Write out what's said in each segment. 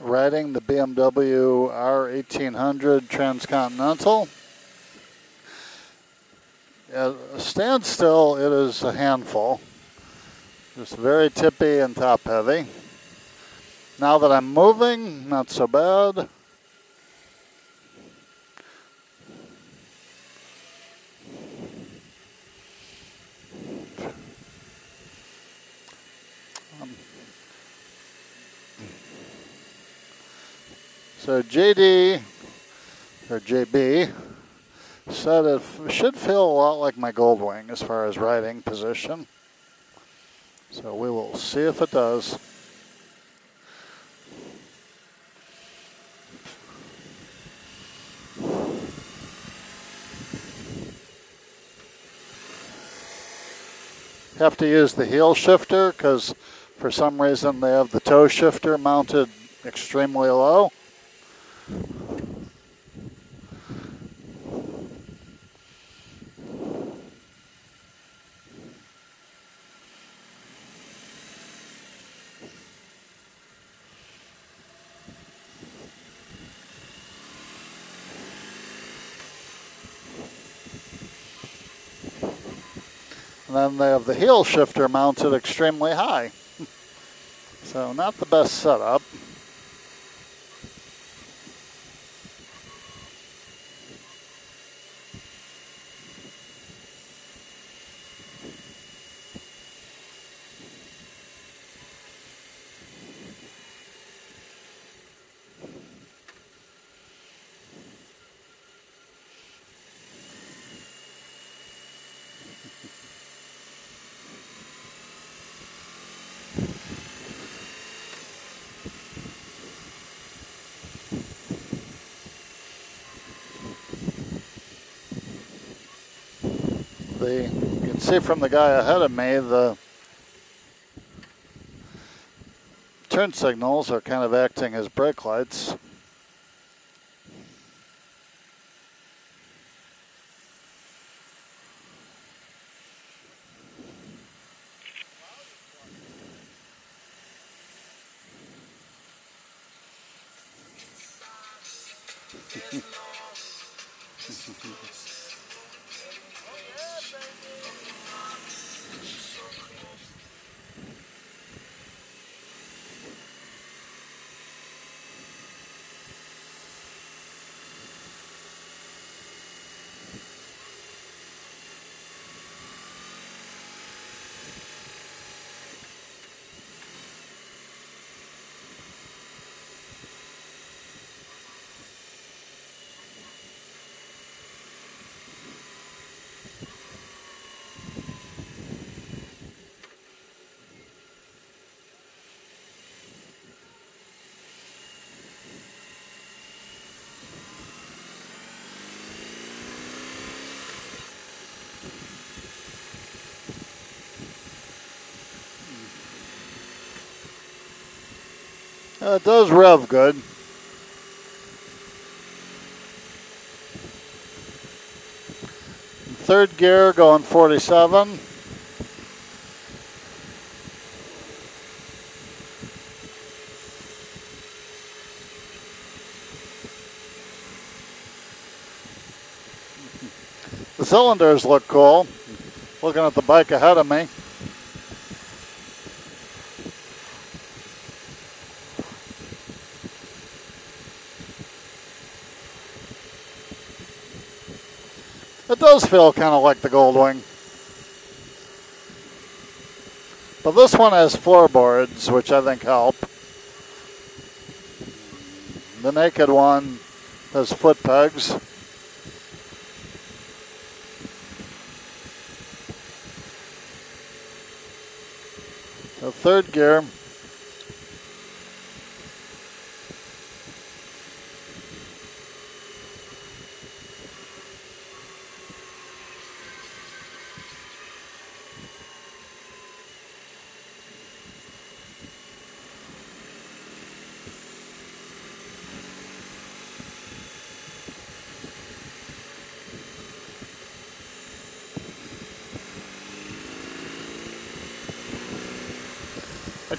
riding the BMW R1800 Transcontinental. At a standstill, it is a handful. Just very tippy and top heavy. Now that I'm moving, not so bad. So JD, or JB, said it should feel a lot like my Goldwing as far as riding position. So we will see if it does. Have to use the heel shifter because for some reason they have the toe shifter mounted extremely low. And then they have the heel shifter mounted extremely high. so not the best setup. The you can see from the guy ahead of me the turn signals are kind of acting as brake lights. Uh, it does rev good. Third gear going 47. The cylinders look cool. Looking at the bike ahead of me. It does feel kind of like the Goldwing. But this one has floorboards, which I think help. The naked one has foot pegs. The third gear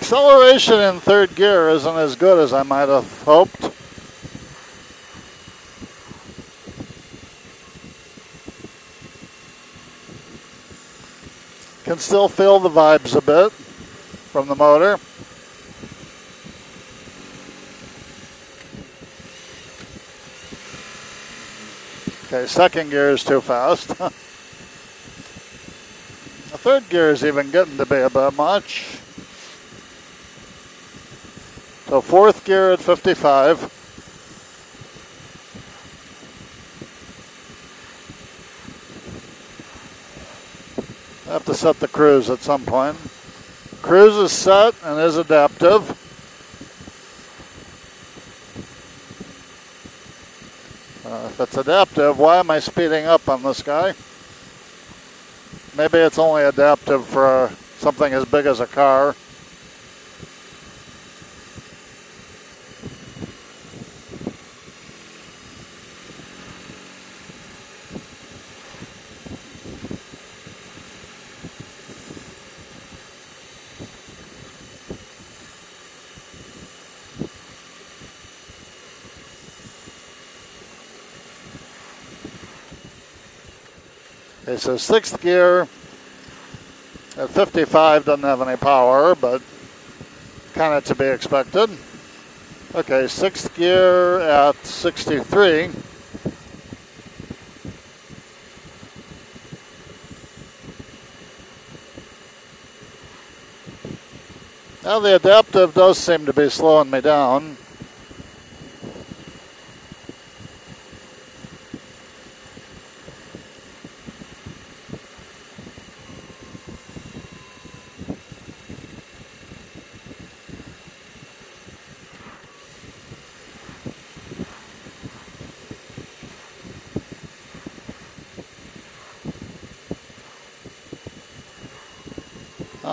acceleration in third gear isn't as good as I might have hoped. Can still feel the vibes a bit from the motor. Okay, second gear is too fast. the third gear is even getting to be a bit much. So fourth gear at 55. I have to set the cruise at some point. Cruise is set and is adaptive. Uh, if it's adaptive, why am I speeding up on this guy? Maybe it's only adaptive for something as big as a car. Okay, so sixth gear at 55 doesn't have any power, but kind of to be expected. Okay, sixth gear at 63. Now the adaptive does seem to be slowing me down.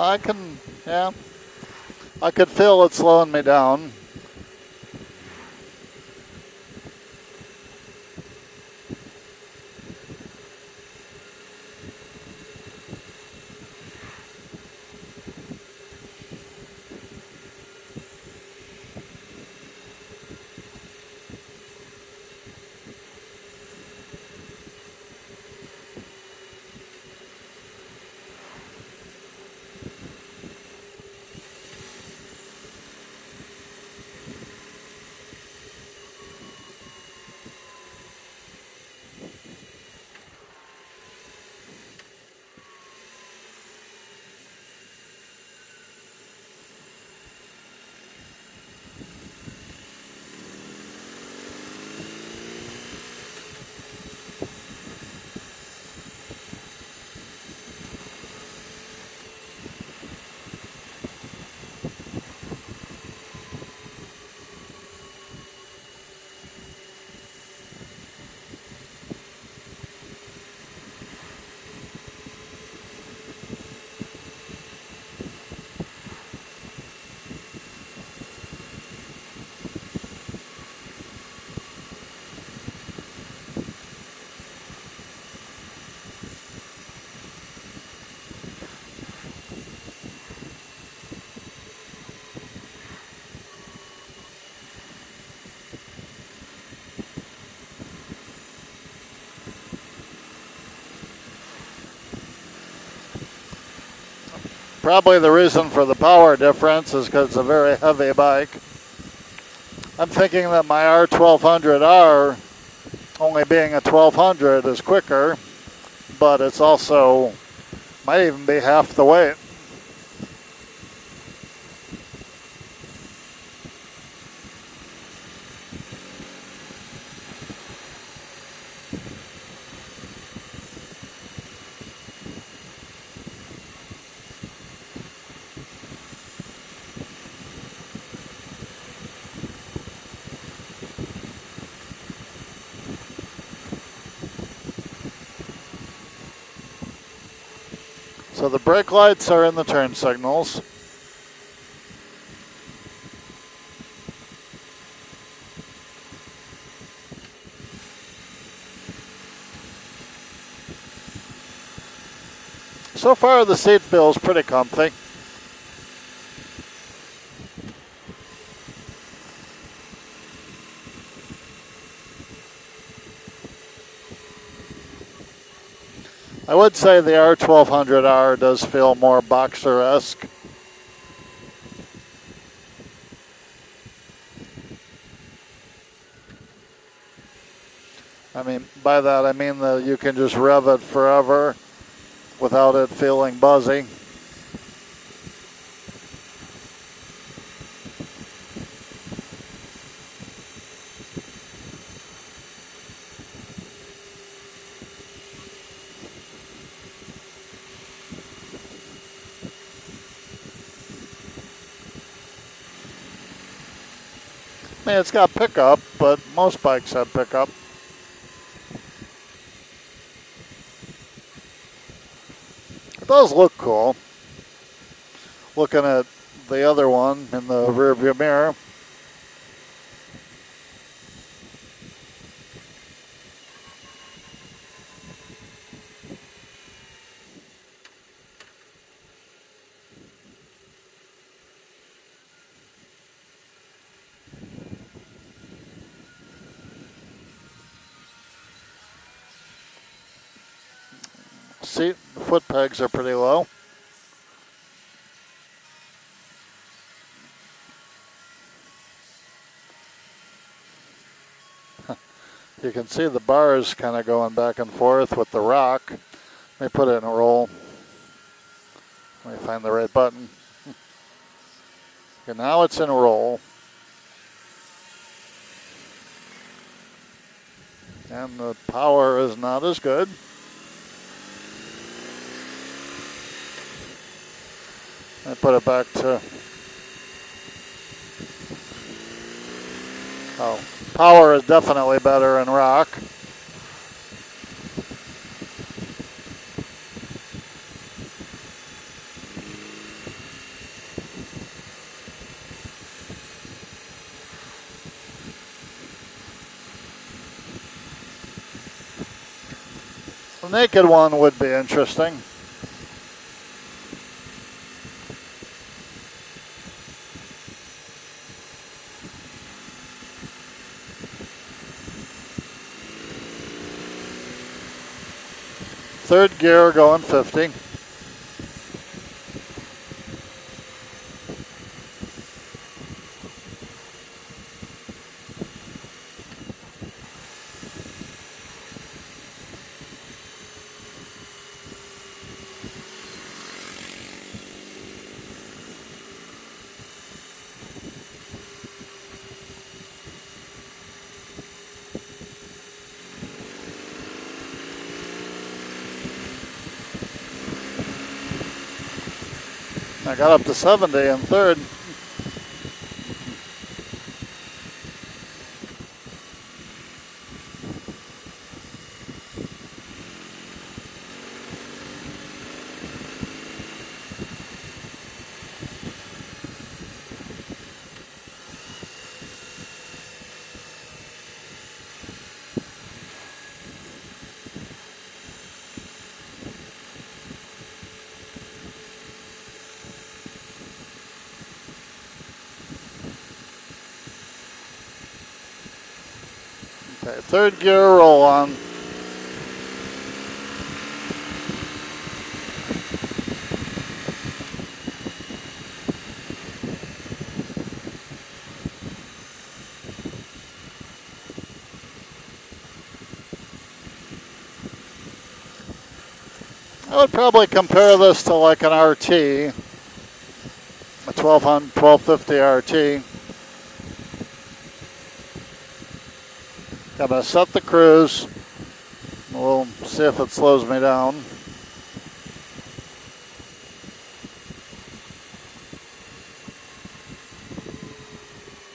I can, yeah. I could feel it slowing me down. Probably the reason for the power difference is because it's a very heavy bike. I'm thinking that my R1200R, only being a 1200, is quicker, but it's also, might even be half the weight. So the brake lights are in the turn signals. So far the seat feels pretty comfy. I would say the R1200R does feel more boxer-esque. I mean, by that I mean that you can just rev it forever without it feeling buzzy. Mean, it's got pickup, but most bikes have pickup. It does look cool. Looking at the other one in the rear view mirror. seat. The foot pegs are pretty low. you can see the bars kind of going back and forth with the rock. Let me put it in a roll. Let me find the right button. Okay, now it's in a roll. And the power is not as good. I put it back to oh power is definitely better in rock. The naked one would be interesting third gear going 50. I got up to 70 in third. Okay, third gear roll on. I would probably compare this to like an RT, a 1200, 1250 RT. I'm gonna set the cruise. We'll see if it slows me down.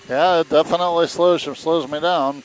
Yeah, it definitely slows slows me down.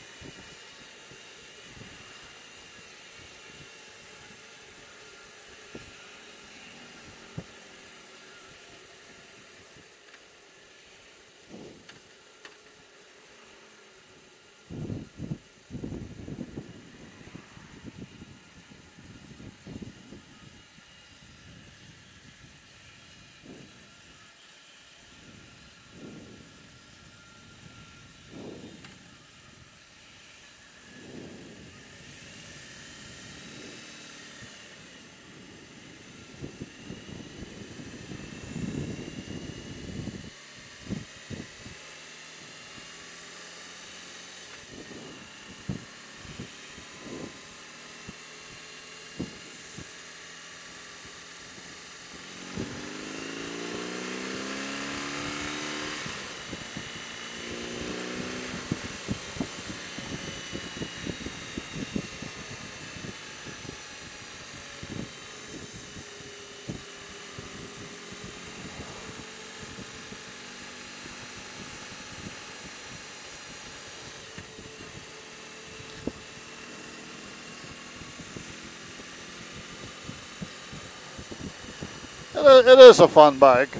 It is a fun bike.